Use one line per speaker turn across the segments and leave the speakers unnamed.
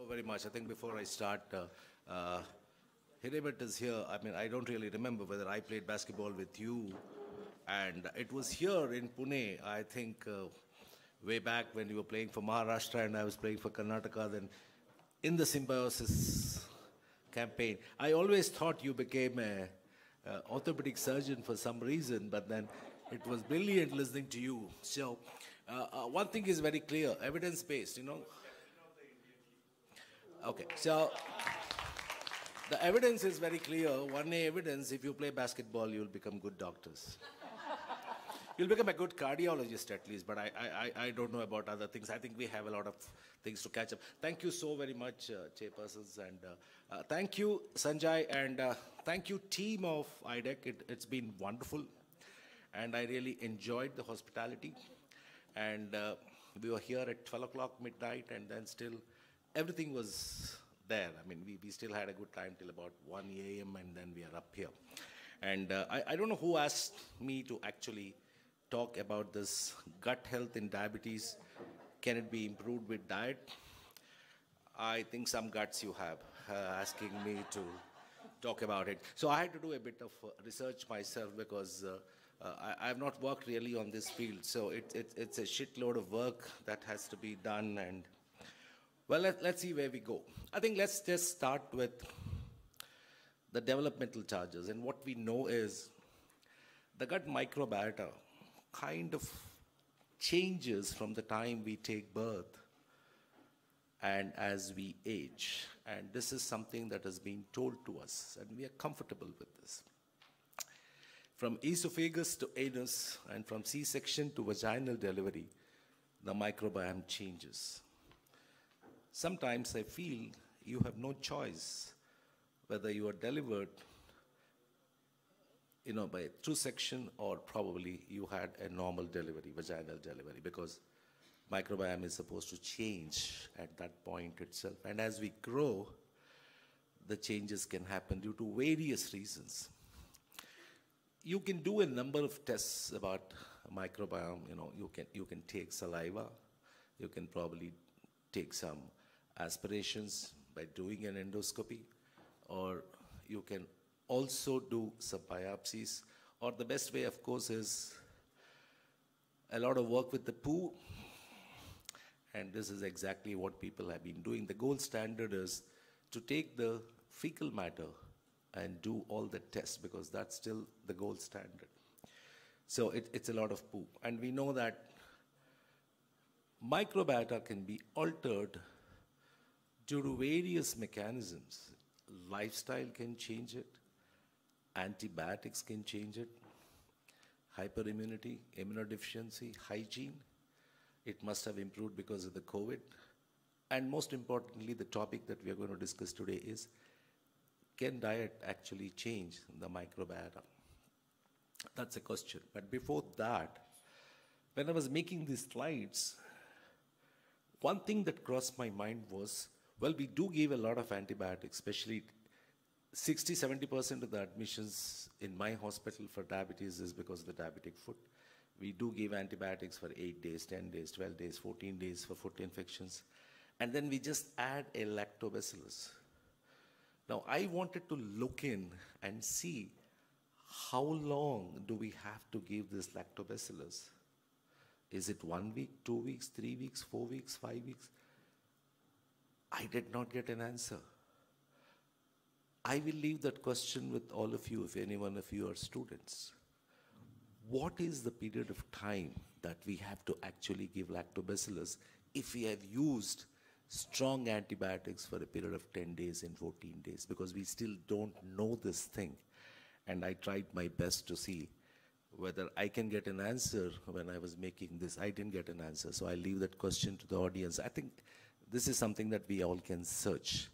so very much. I think before I start, uh, uh, Hiremath is here. I mean, I don't really remember whether I played basketball with you. And it was here in Pune, I think, uh, way back when you were playing for Maharashtra and I was playing for Karnataka, then in the symbiosis campaign. I always thought you became a, a orthopedic surgeon for some reason, but then it was brilliant listening to you. So, uh, uh, one thing is very clear evidence based, you know. Okay, so the evidence is very clear. One evidence if you play basketball, you'll become good doctors. You'll become a good cardiologist at least, but I, I, I don't know about other things. I think we have a lot of things to catch up. Thank you so very much, uh, chairpersons, and uh, uh, thank you, Sanjay, and uh, thank you, team of IDEC. It, it's been wonderful, and I really enjoyed the hospitality. And uh, we were here at 12 o'clock midnight, and then still everything was there. I mean, we, we still had a good time till about 1 a.m., and then we are up here. And uh, I, I don't know who asked me to actually talk about this gut health in diabetes. Can it be improved with diet? I think some guts you have uh, asking me to talk about it. So I had to do a bit of uh, research myself because uh, uh, I, have not worked really on this field. So it, it, it's a shitload of work that has to be done. And well, let, let's see where we go. I think let's just start with the developmental charges. And what we know is the gut microbiota kind of changes from the time we take birth and as we age. And this is something that has been told to us, and we are comfortable with this. From esophagus to anus, and from C section to vaginal delivery, the microbiome changes. Sometimes I feel you have no choice whether you are delivered you know, by through section or probably you had a normal delivery, vaginal delivery, because microbiome is supposed to change at that point itself. And as we grow, the changes can happen due to various reasons. You can do a number of tests about microbiome. You know, you can you can take saliva, you can probably take some aspirations by doing an endoscopy, or you can also do some biopsies. Or the best way, of course, is a lot of work with the poo. And this is exactly what people have been doing. The gold standard is to take the fecal matter and do all the tests because that's still the gold standard. So it, it's a lot of poo. And we know that microbiota can be altered to various mechanisms. Lifestyle can change it, Antibiotics can change it. Hyperimmunity, immunodeficiency, hygiene. It must have improved because of the COVID. And most importantly, the topic that we are going to discuss today is can diet actually change the microbiota? That's a question. But before that, when I was making these slides, one thing that crossed my mind was well, we do give a lot of antibiotics, especially 60 70% of the admissions in my hospital for diabetes is because of the diabetic foot. We do give antibiotics for 8 days, 10 days, 12 days, 14 days for foot infections. And then we just add a lactobacillus. Now, I wanted to look in and see how long do we have to give this lactobacillus? Is it one week, two weeks, three weeks, four weeks, five weeks? I did not get an answer. I will leave that question with all of you if any one of you are students. What is the period of time that we have to actually give lactobacillus if we have used strong antibiotics for a period of 10 days and 14 days? Because we still don't know this thing. And I tried my best to see whether I can get an answer when I was making this. I didn't get an answer. So I leave that question to the audience. I think this is something that we all can search.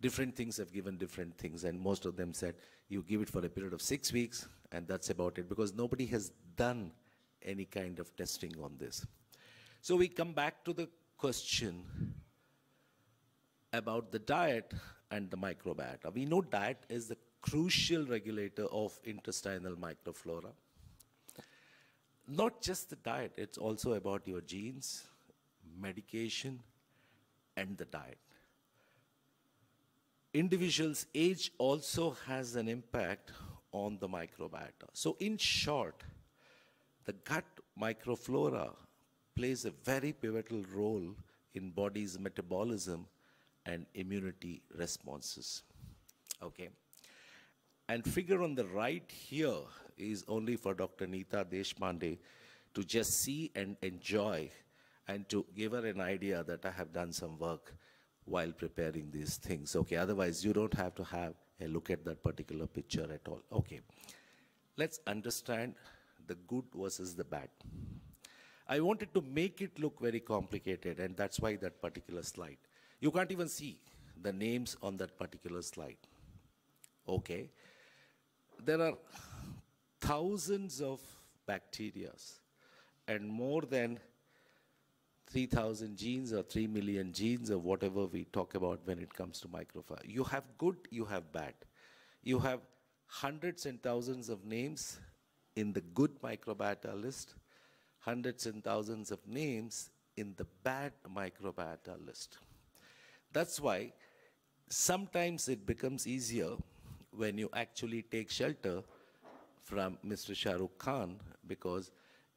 Different things have given different things and most of them said you give it for a period of six weeks and that's about it because nobody has done any kind of testing on this. So we come back to the question about the diet and the microbiota. We know diet is the crucial regulator of intestinal microflora. Not just the diet it's also about your genes medication and the diet individual's age also has an impact on the microbiota. So in short, the gut microflora plays a very pivotal role in body's metabolism and immunity responses. Okay. And figure on the right here is only for Dr. Neeta Deshpande to just see and enjoy and to give her an idea that I have done some work while preparing these things. Okay, otherwise you don't have to have a look at that particular picture at all. Okay, let's understand the good versus the bad. I wanted to make it look very complicated and that's why that particular slide. You can't even see the names on that particular slide. Okay, there are thousands of bacteria and more than 3,000 genes or 3 million genes or whatever we talk about when it comes to microbiome. You have good, you have bad. You have hundreds and thousands of names in the good microbiota list, hundreds and thousands of names in the bad microbiota list. That's why sometimes it becomes easier when you actually take shelter from Mr. Shah Rukh Khan because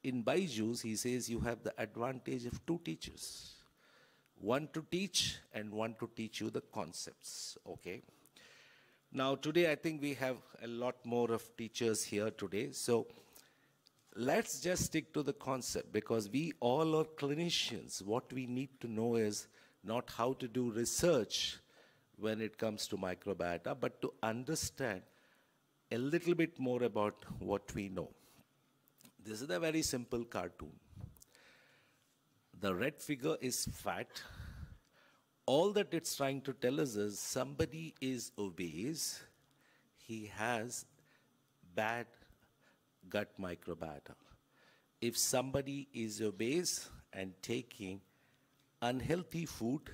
in Byju's, he says you have the advantage of two teachers. One to teach and one to teach you the concepts, okay? Now today I think we have a lot more of teachers here today. So let's just stick to the concept because we all are clinicians. What we need to know is not how to do research when it comes to microbiota, but to understand a little bit more about what we know. This is a very simple cartoon. The red figure is fat. All that it's trying to tell us is somebody is obese, he has bad gut microbiota. If somebody is obese and taking unhealthy food,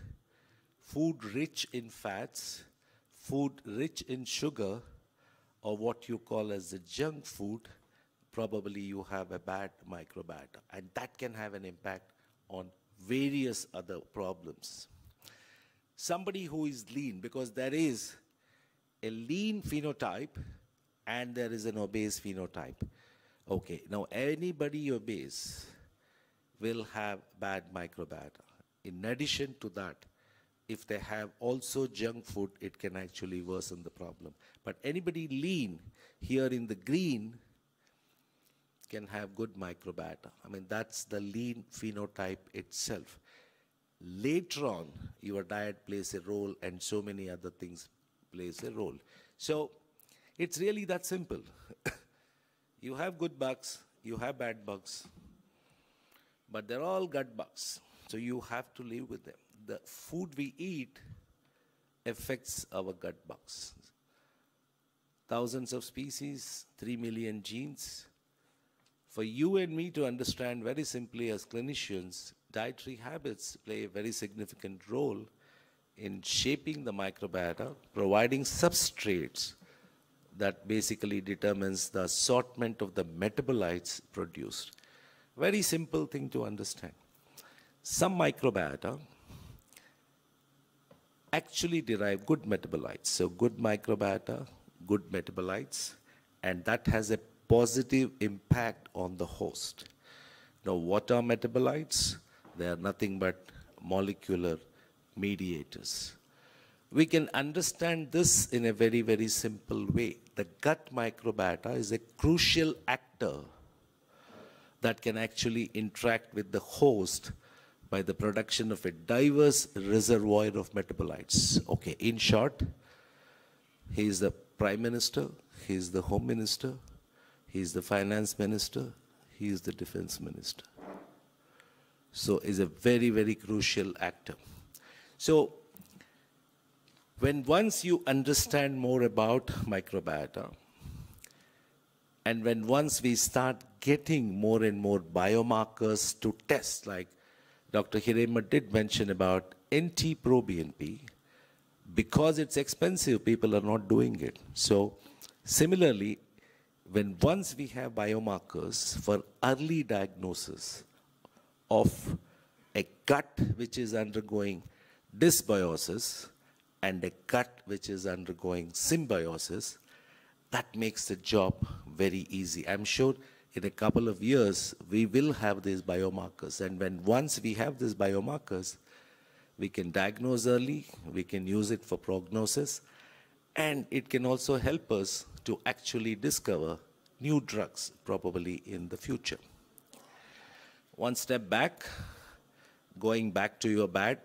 food rich in fats, food rich in sugar, or what you call as the junk food, probably you have a bad microbiota. And that can have an impact on various other problems. Somebody who is lean, because there is a lean phenotype and there is an obese phenotype. Okay, now anybody obese will have bad microbiota. In addition to that, if they have also junk food, it can actually worsen the problem. But anybody lean, here in the green, can have good microbiota. I mean, that's the lean phenotype itself. Later on, your diet plays a role and so many other things plays a role. So it's really that simple. you have good bugs, you have bad bugs, but they're all gut bugs. So you have to live with them. The food we eat affects our gut bugs. Thousands of species, 3 million genes, for you and me to understand very simply as clinicians, dietary habits play a very significant role in shaping the microbiota, providing substrates that basically determines the assortment of the metabolites produced. Very simple thing to understand. Some microbiota actually derive good metabolites. So good microbiota, good metabolites, and that has a positive impact on the host. Now, what are metabolites? They are nothing but molecular mediators. We can understand this in a very, very simple way. The gut microbiota is a crucial actor that can actually interact with the host by the production of a diverse reservoir of metabolites. Okay, in short, he is the prime minister, he is the home minister, he is the finance minister. He is the defense minister. So is a very, very crucial actor. So when once you understand more about microbiota, and when once we start getting more and more biomarkers to test, like Dr. Hiremath did mention about NT-proBNP, because it's expensive, people are not doing it. So similarly, when once we have biomarkers for early diagnosis of a gut which is undergoing dysbiosis and a gut which is undergoing symbiosis, that makes the job very easy. I'm sure in a couple of years, we will have these biomarkers. And when once we have these biomarkers, we can diagnose early, we can use it for prognosis, and it can also help us to actually discover new drugs probably in the future. One step back, going back to your bad,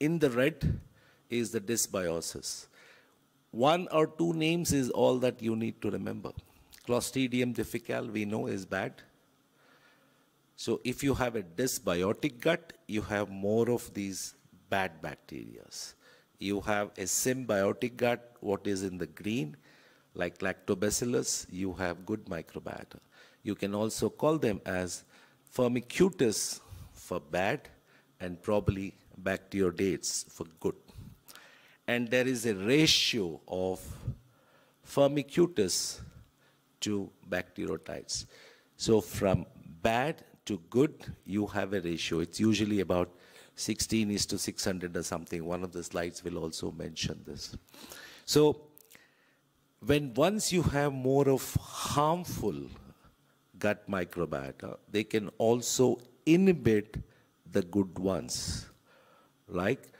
in the red is the dysbiosis. One or two names is all that you need to remember. Clostridium difficile we know is bad. So if you have a dysbiotic gut, you have more of these bad bacteria. You have a symbiotic gut, what is in the green, like lactobacillus, you have good microbiota. You can also call them as firmicutes for bad and probably bacteroidetes for good. And there is a ratio of firmicutes to bacteroidetes. So from bad to good, you have a ratio. It's usually about 16 is to 600 or something. One of the slides will also mention this. So when once you have more of harmful gut microbiota, they can also inhibit the good ones. Like,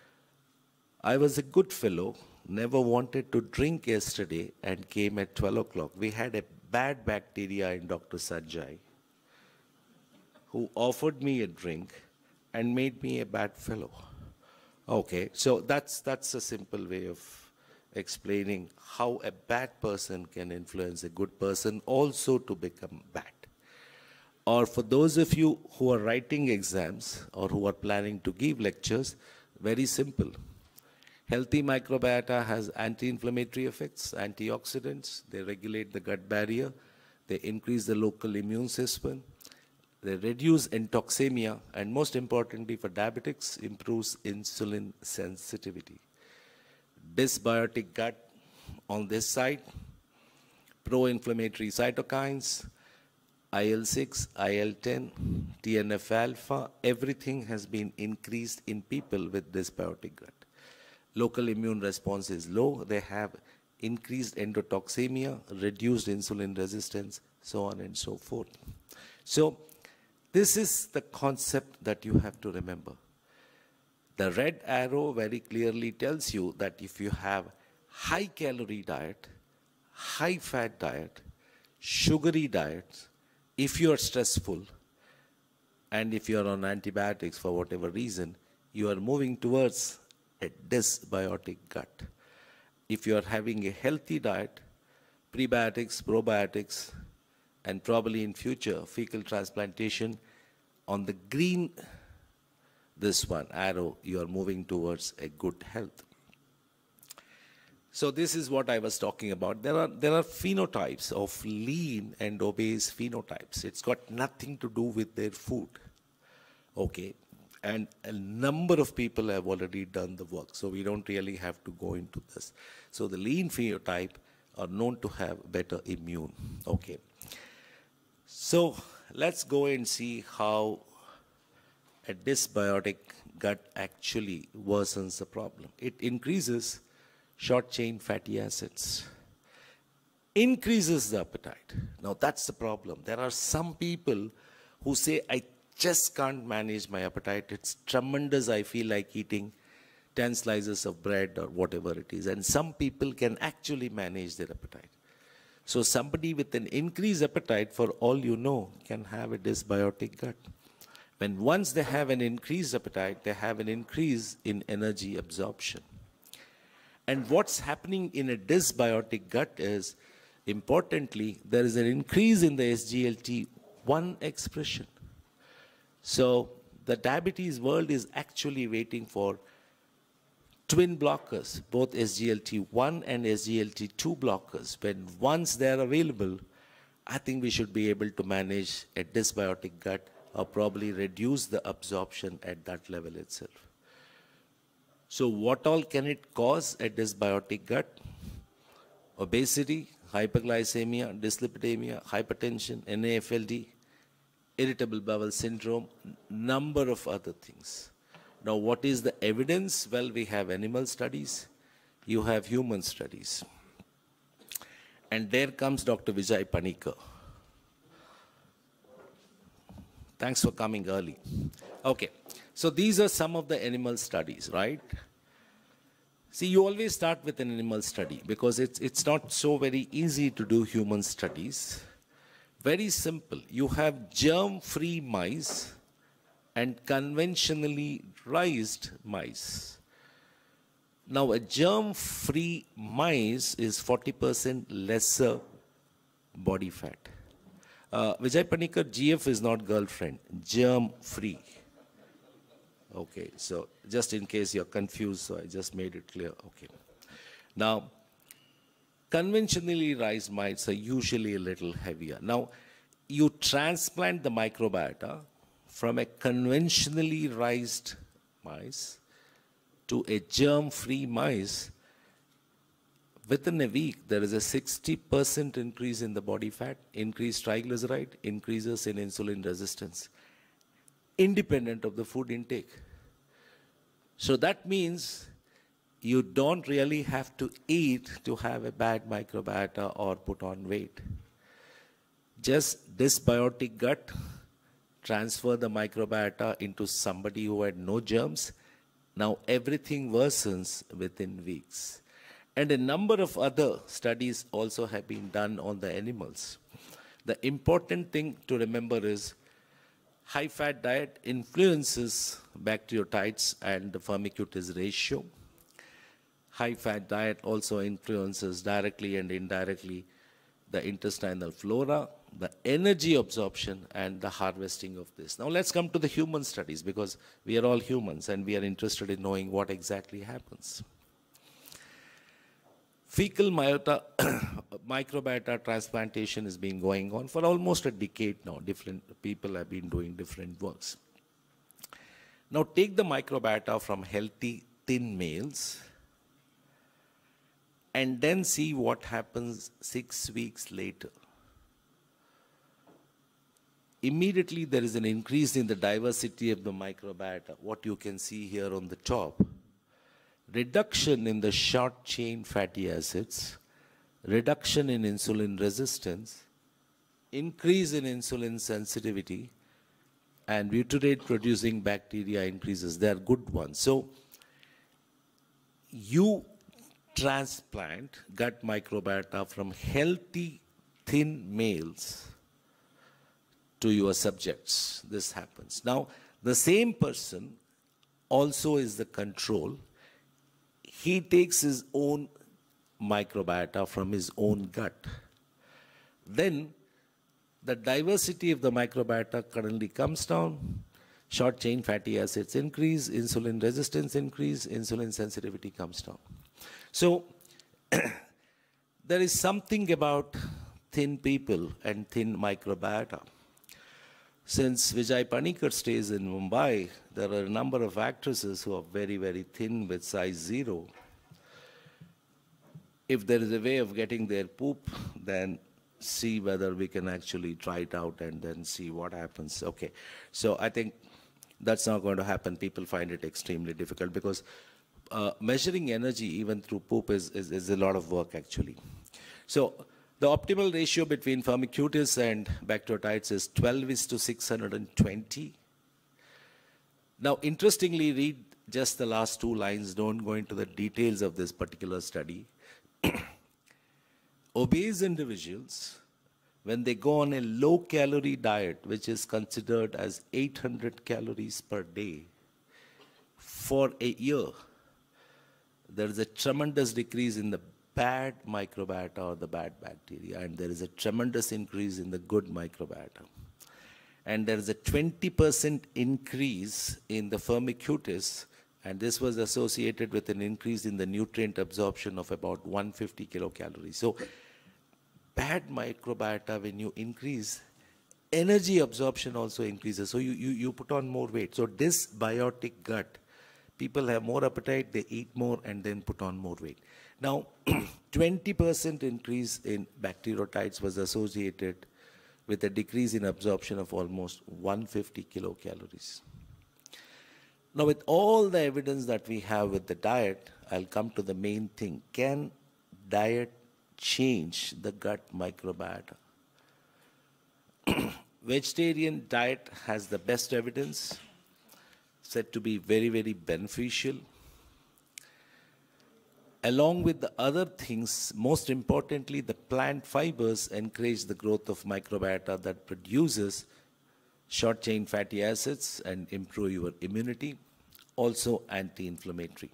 I was a good fellow, never wanted to drink yesterday and came at 12 o'clock. We had a bad bacteria in Dr. Sanjay who offered me a drink and made me a bad fellow. Okay, so that's, that's a simple way of explaining how a bad person can influence a good person also to become bad. Or for those of you who are writing exams or who are planning to give lectures, very simple. Healthy microbiota has anti-inflammatory effects, antioxidants, they regulate the gut barrier, they increase the local immune system, they reduce endotoxemia, and most importantly for diabetics, improves insulin sensitivity. Dysbiotic gut on this side, pro-inflammatory cytokines, IL-6, IL-10, TNF-alpha, everything has been increased in people with dysbiotic gut. Local immune response is low. They have increased endotoxemia, reduced insulin resistance, so on and so forth. So this is the concept that you have to remember. The red arrow very clearly tells you that if you have high calorie diet, high fat diet, sugary diets, if you are stressful, and if you are on antibiotics for whatever reason, you are moving towards a dysbiotic gut. If you are having a healthy diet, prebiotics, probiotics, and probably in future fecal transplantation, on the green, this one, arrow, you are moving towards a good health. So this is what I was talking about. There are, there are phenotypes of lean and obese phenotypes. It's got nothing to do with their food. Okay. And a number of people have already done the work. So we don't really have to go into this. So the lean phenotype are known to have better immune. Okay. So let's go and see how a dysbiotic gut actually worsens the problem. It increases short chain fatty acids, increases the appetite. Now that's the problem. There are some people who say, I just can't manage my appetite. It's tremendous. I feel like eating 10 slices of bread or whatever it is. And some people can actually manage their appetite. So somebody with an increased appetite, for all you know, can have a dysbiotic gut. When once they have an increased appetite, they have an increase in energy absorption. And what's happening in a dysbiotic gut is, importantly, there is an increase in the SGLT1 expression. So the diabetes world is actually waiting for twin blockers, both SGLT1 and SGLT2 blockers. When once they're available, I think we should be able to manage a dysbiotic gut probably reduce the absorption at that level itself. So what all can it cause a dysbiotic gut? Obesity, hyperglycemia, dyslipidemia, hypertension, NAFLD, irritable bowel syndrome, number of other things. Now, what is the evidence? Well, we have animal studies, you have human studies. And there comes Dr. Vijay Panikar. Thanks for coming early. Okay, so these are some of the animal studies, right? See, you always start with an animal study because it's, it's not so very easy to do human studies. Very simple. You have germ-free mice and conventionally raised mice. Now, a germ-free mice is 40% lesser body fat. Uh, Vijay Panikar, GF is not girlfriend, germ-free. Okay, so just in case you're confused, so I just made it clear. Okay. Now, conventionally raised mites are usually a little heavier. Now, you transplant the microbiota from a conventionally raised mice to a germ-free mice, within a week, there is a 60% increase in the body fat, increased triglyceride, increases in insulin resistance, independent of the food intake. So that means you don't really have to eat to have a bad microbiota or put on weight. Just dysbiotic gut, transfer the microbiota into somebody who had no germs. Now everything worsens within weeks. And a number of other studies also have been done on the animals. The important thing to remember is high fat diet influences bacteroidetes and the firmicutes ratio. High fat diet also influences directly and indirectly the intestinal flora, the energy absorption and the harvesting of this. Now let's come to the human studies because we are all humans and we are interested in knowing what exactly happens. Fecal myota, microbiota transplantation has been going on for almost a decade now. Different people have been doing different works. Now take the microbiota from healthy thin males and then see what happens six weeks later. Immediately there is an increase in the diversity of the microbiota, what you can see here on the top reduction in the short chain fatty acids, reduction in insulin resistance, increase in insulin sensitivity, and butyrate producing bacteria increases. They are good ones. So you transplant gut microbiota from healthy thin males to your subjects. This happens. Now, the same person also is the control he takes his own microbiota from his own gut. Then the diversity of the microbiota currently comes down, short chain fatty acids increase, insulin resistance increase, insulin sensitivity comes down. So there is something about thin people and thin microbiota. Since Vijay Panikar stays in Mumbai, there are a number of actresses who are very, very thin with size zero. If there is a way of getting their poop, then see whether we can actually try it out and then see what happens. Okay, so I think that's not going to happen. People find it extremely difficult because uh, measuring energy even through poop is, is, is a lot of work actually. So the optimal ratio between firmicutes and bacteroidetes is 12 is to 620. Now, interestingly, read just the last two lines, don't go into the details of this particular study. Obese individuals, when they go on a low calorie diet, which is considered as 800 calories per day, for a year, there is a tremendous decrease in the bad microbiota or the bad bacteria, and there is a tremendous increase in the good microbiota. And there is a 20% increase in the firmicutes, and this was associated with an increase in the nutrient absorption of about 150 kilocalories. So, bad microbiota, when you increase, energy absorption also increases. So, you, you, you put on more weight. So, dysbiotic gut, people have more appetite, they eat more, and then put on more weight. Now, 20% increase in bacteroidetes was associated with a decrease in absorption of almost 150 kilocalories. Now, with all the evidence that we have with the diet, I'll come to the main thing. Can diet change the gut microbiota? Vegetarian diet has the best evidence, said to be very, very beneficial. Along with the other things, most importantly, the plant fibers encourage the growth of microbiota that produces short chain fatty acids and improve your immunity also anti-inflammatory.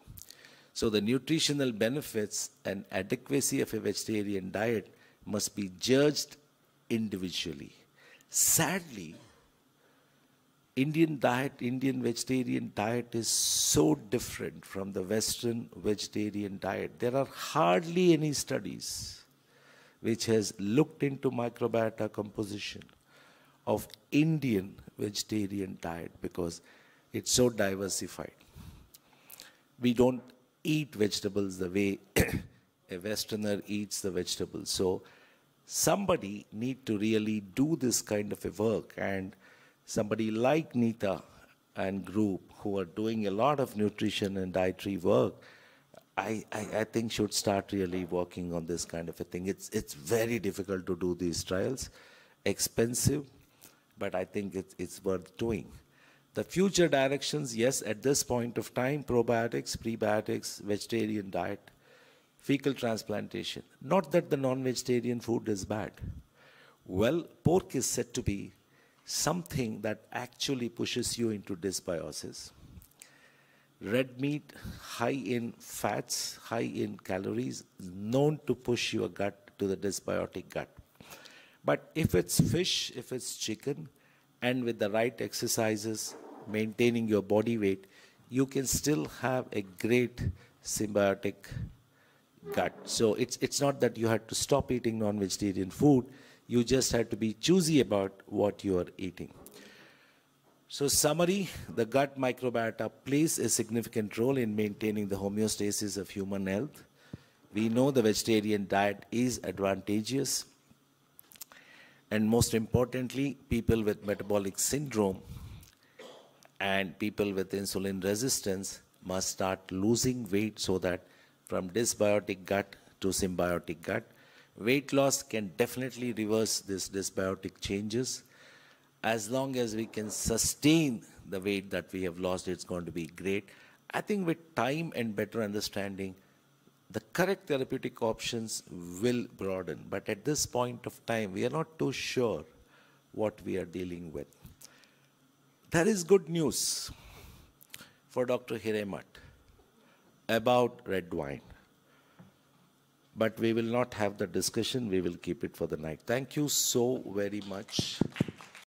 So the nutritional benefits and adequacy of a vegetarian diet must be judged individually. Sadly, Indian diet, Indian vegetarian diet is so different from the Western vegetarian diet. There are hardly any studies which has looked into microbiota composition of Indian vegetarian diet because it's so diversified. We don't eat vegetables the way a Westerner eats the vegetables. So somebody need to really do this kind of a work and somebody like Nita and group who are doing a lot of nutrition and dietary work, I, I, I, think should start really working on this kind of a thing. It's, it's very difficult to do these trials, expensive, but I think it's, it's worth doing. The future directions, yes, at this point of time, probiotics, prebiotics, vegetarian diet, fecal transplantation. Not that the non-vegetarian food is bad. Well, pork is said to be something that actually pushes you into dysbiosis. Red meat, high in fats, high in calories, known to push your gut to the dysbiotic gut. But if it's fish, if it's chicken, and with the right exercises, maintaining your body weight, you can still have a great symbiotic gut. So it's, it's not that you had to stop eating non-vegetarian food, you just had to be choosy about what you are eating. So summary, the gut microbiota plays a significant role in maintaining the homeostasis of human health. We know the vegetarian diet is advantageous. And most importantly, people with metabolic syndrome and people with insulin resistance must start losing weight so that from dysbiotic gut to symbiotic gut, weight loss can definitely reverse these dysbiotic changes. As long as we can sustain the weight that we have lost, it's going to be great. I think with time and better understanding, the correct therapeutic options will broaden. But at this point of time, we are not too sure what we are dealing with. There is good news for Dr. Hiremath about red wine. But we will not have the discussion. We will keep it for the night. Thank you so very much.